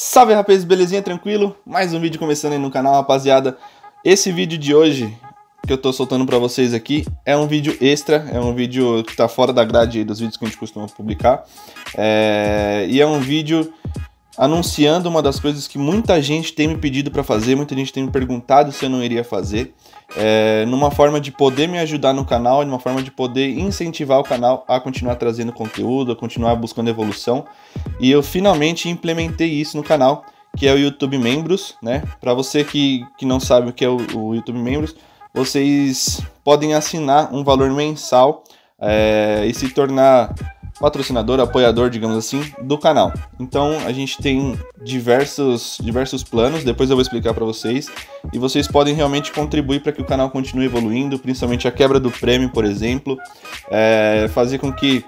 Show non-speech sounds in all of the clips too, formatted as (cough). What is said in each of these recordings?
Salve rapazes, belezinha, tranquilo? Mais um vídeo começando aí no canal, rapaziada. Esse vídeo de hoje que eu tô soltando para vocês aqui é um vídeo extra, é um vídeo que tá fora da grade dos vídeos que a gente costuma publicar. É... E é um vídeo anunciando uma das coisas que muita gente tem me pedido para fazer, muita gente tem me perguntado se eu não iria fazer, é, numa forma de poder me ajudar no canal, numa forma de poder incentivar o canal a continuar trazendo conteúdo, a continuar buscando evolução. E eu finalmente implementei isso no canal, que é o YouTube Membros, né? Para você que, que não sabe o que é o, o YouTube Membros, vocês podem assinar um valor mensal é, e se tornar patrocinador, apoiador, digamos assim, do canal. Então a gente tem diversos, diversos planos, depois eu vou explicar para vocês, e vocês podem realmente contribuir para que o canal continue evoluindo, principalmente a quebra do prêmio, por exemplo, é, fazer com que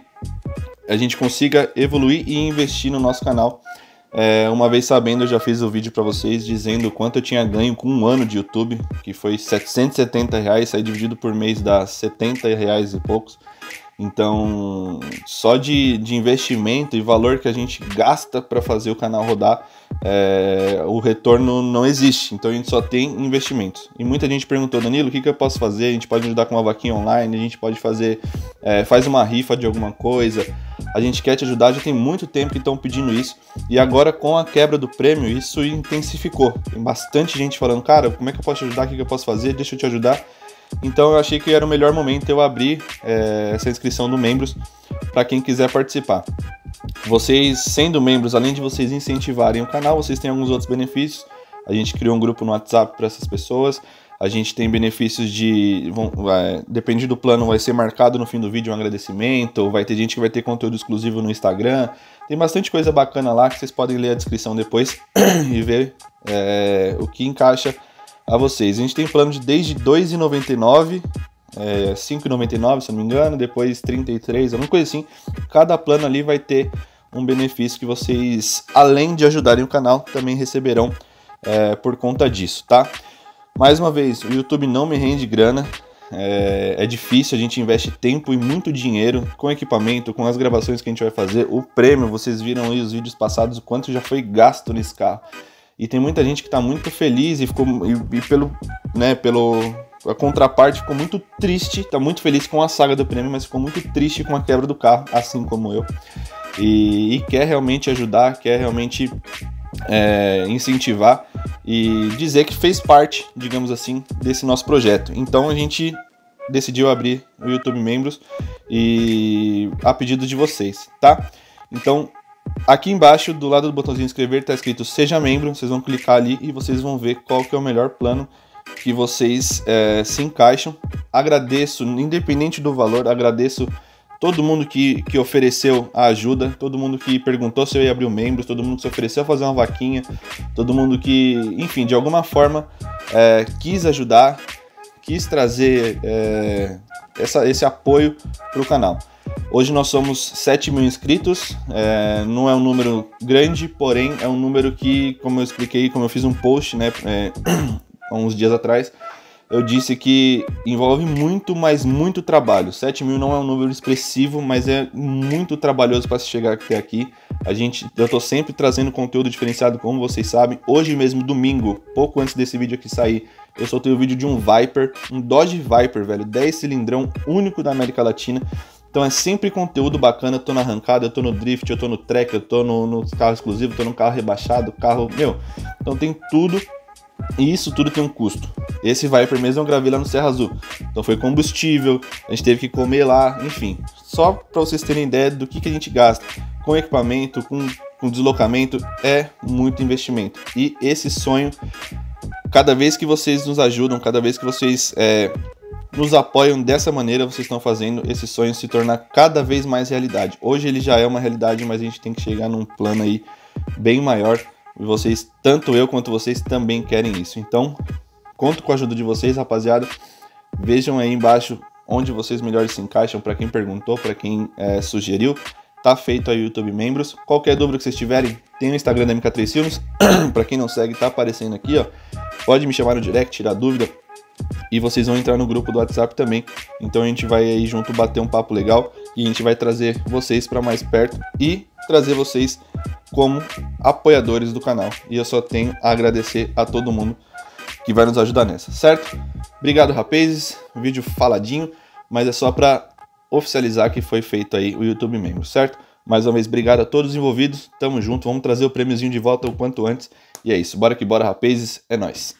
a gente consiga evoluir e investir no nosso canal. É, uma vez sabendo, eu já fiz o vídeo para vocês dizendo quanto eu tinha ganho com um ano de YouTube, que foi 770 reais, aí dividido por mês dá 70 reais e poucos. Então, só de, de investimento e valor que a gente gasta para fazer o canal rodar, é, o retorno não existe. Então, a gente só tem investimentos. E muita gente perguntou, Danilo, o que, que eu posso fazer? A gente pode ajudar com uma vaquinha online, a gente pode fazer, é, faz uma rifa de alguma coisa. A gente quer te ajudar, já tem muito tempo que estão pedindo isso. E agora, com a quebra do prêmio, isso intensificou. Tem bastante gente falando, cara, como é que eu posso te ajudar? O que, que eu posso fazer? Deixa eu te ajudar. Então eu achei que era o melhor momento eu abrir é, essa inscrição do membros para quem quiser participar. Vocês, sendo membros, além de vocês incentivarem o canal, vocês têm alguns outros benefícios. A gente criou um grupo no WhatsApp para essas pessoas. A gente tem benefícios de. Vão, vai, depende do plano, vai ser marcado no fim do vídeo um agradecimento. Vai ter gente que vai ter conteúdo exclusivo no Instagram. Tem bastante coisa bacana lá que vocês podem ler a descrição depois (clears throat) e ver é, o que encaixa a vocês. A gente tem plano de desde R$ 2,99, é, R$ 5,99 se não me engano, depois 33, alguma coisa assim. Cada plano ali vai ter um benefício que vocês, além de ajudarem o canal, também receberão é, por conta disso, tá? Mais uma vez, o YouTube não me rende grana, é, é, difícil, a gente investe tempo e muito dinheiro com equipamento, com as gravações que a gente vai fazer. O prêmio, vocês viram aí os vídeos passados, o quanto já foi gasto nesse carro. E tem muita gente que está muito feliz e ficou e, e, pelo, né, pelo a contraparte ficou muito triste, está muito feliz com a saga do prêmio, mas ficou muito triste com a quebra do carro, assim como eu. E, e quer realmente ajudar, quer realmente é, incentivar e dizer que fez parte, digamos assim, desse nosso projeto. Então a gente decidiu abrir o YouTube Membros e a pedido de vocês, tá? Então Aqui embaixo, do lado do botãozinho inscrever, está escrito Seja Membro. Vocês vão clicar ali e vocês vão ver qual que é o melhor plano que vocês é, se encaixam. Agradeço, independente do valor, agradeço todo mundo que, que ofereceu a ajuda, todo mundo que perguntou se eu ia abrir o membro, todo mundo que se ofereceu a fazer uma vaquinha, todo mundo que, enfim, de alguma forma é, quis ajudar, quis trazer é, essa, esse apoio para o canal. Hoje nós somos 7 mil inscritos, é, não é um número grande, porém é um número que, como eu expliquei, como eu fiz um post né, é, há uns dias atrás, eu disse que envolve muito, mas muito trabalho. 7 mil não é um número expressivo, mas é muito trabalhoso para se chegar até aqui. A gente, eu estou sempre trazendo conteúdo diferenciado, como vocês sabem. Hoje mesmo, domingo, pouco antes desse vídeo aqui sair, eu soltei o vídeo de um Viper, um Dodge Viper, velho, 10 cilindrão, único da América Latina. Então é sempre conteúdo bacana, eu tô na arrancada, eu tô no drift, eu tô no track, eu tô no, no carro exclusivo, eu tô no carro rebaixado, carro. Meu, então tem tudo. E isso tudo tem um custo. Esse Viper mesmo eu gravei lá no Serra Azul. Então foi combustível, a gente teve que comer lá, enfim. Só para vocês terem ideia do que, que a gente gasta com equipamento, com, com deslocamento, é muito investimento. E esse sonho, cada vez que vocês nos ajudam, cada vez que vocês é, nos apoiam dessa maneira, vocês estão fazendo esse sonho se tornar cada vez mais realidade. Hoje ele já é uma realidade, mas a gente tem que chegar num plano aí bem maior. E vocês, tanto eu quanto vocês, também querem isso. Então, conto com a ajuda de vocês, rapaziada. Vejam aí embaixo onde vocês melhores se encaixam, para quem perguntou, para quem é, sugeriu. Tá feito aí o YouTube Membros. Qualquer dúvida que vocês tiverem, tem o Instagram da MK3 Filmes. (clears throat) para quem não segue, tá aparecendo aqui, ó. Pode me chamar no direct, tirar dúvida e vocês vão entrar no grupo do WhatsApp também. Então a gente vai aí junto bater um papo legal e a gente vai trazer vocês para mais perto e trazer vocês como apoiadores do canal. E eu só tenho a agradecer a todo mundo que vai nos ajudar nessa, certo? Obrigado, rapazes. Vídeo faladinho, mas é só para oficializar que foi feito aí o YouTube Membro, certo? Mais uma vez, obrigado a todos os envolvidos. Tamo junto, vamos trazer o prêmiozinho de volta o quanto antes. E é isso, bora que bora, rapazes. É nóis.